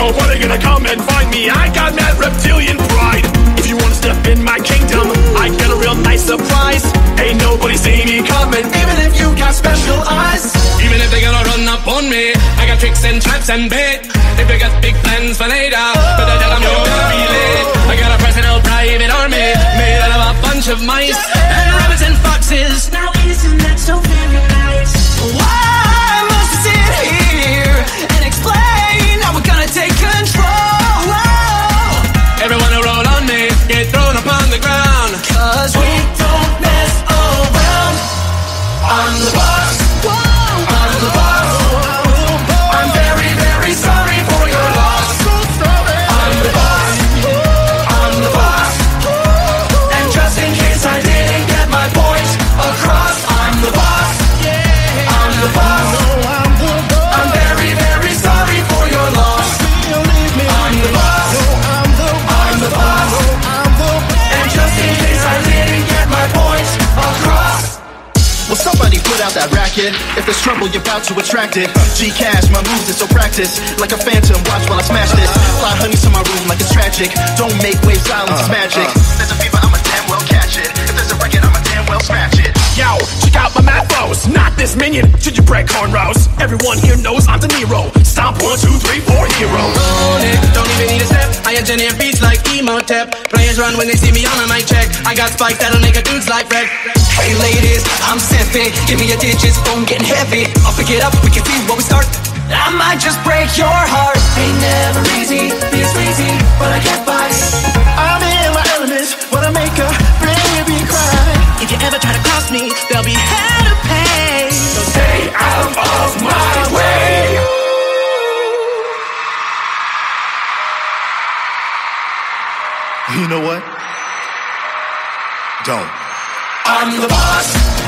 nobody gonna come and find me. I got mad reptilian pride. If you wanna step in my kingdom, I got a real nice surprise. Ain't nobody see me coming, even if you got special eyes. Even if they gonna run up on me, I got tricks and traps and bait. If they got big plans for later, better tell them you're gonna be oh. late. I got a personal private army made out of a bunch of mice and rabbits and foxes. Now isn't that so very nice? Why If there's trouble, you're about to attract it. G cash, my moves, it's so practice. Like a phantom, watch while I smash this. Fly honeys to my room like it's tragic. Don't make waves, silence is uh, magic. Uh. There's a fever, I'ma damn well catch it. If there's a record, I'ma damn well scratch it. Yo, check out my mathos, not this minion. Should you break cornrows? Everyone here knows I'm De Niro. Stomp one, two, three, four, hero. Engineer beats like Imhotep. Players run when they see me on a mic check. I got spikes that'll make a dude's life red. Hey ladies, I'm simping. Give me your digits, phone getting heavy. I'll pick it up, we can see what we start. I might just break your heart. Ain't never You know what? Don't. I'm the boss.